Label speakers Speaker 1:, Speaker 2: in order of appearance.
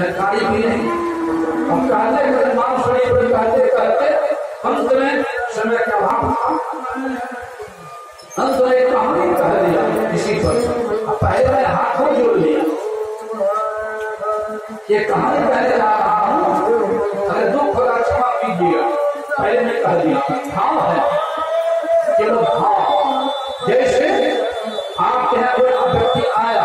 Speaker 1: जानकारी भी नहीं। हम कहते इमाम शरीफ में कहते कहते अंत में समय का अभाव था अंत में एक कहानी कह दिया इसी पर। पहले हाथों जोड़ लिया। ये कहानी कहने जा रहा हूँ अरे दुख होगा क्षमा कीजिए पहले मैं कह दिया, भाव है। केवल भाव। जैसे आपके यहाँ कोई व्यक्ति आया